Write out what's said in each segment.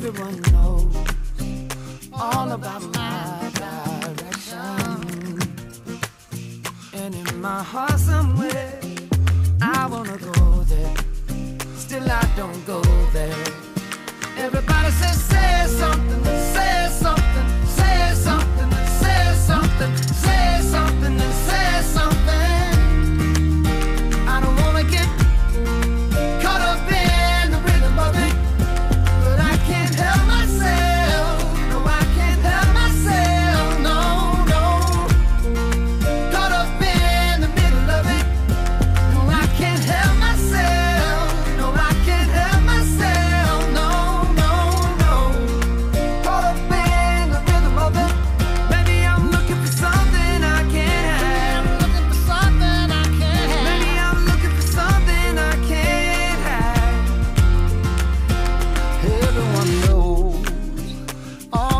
Everyone knows all about my direction. And in my heart.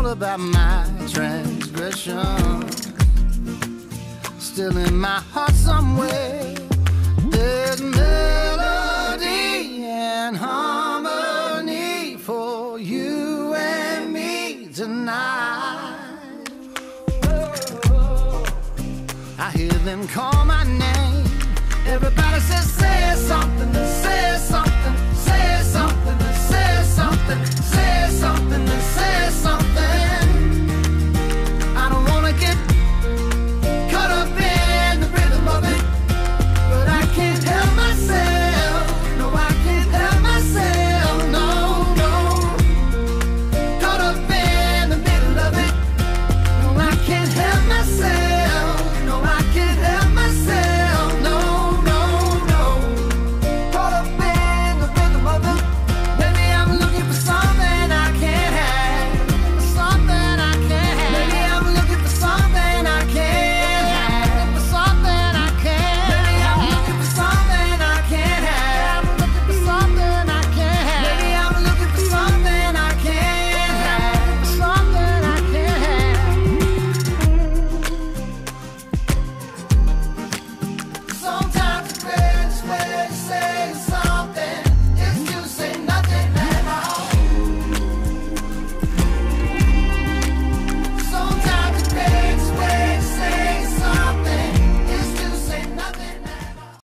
about my transgression. Still in my heart somewhere, there's melody and harmony for you and me tonight. Oh, oh, oh. I hear them call my name. Everybody says, say.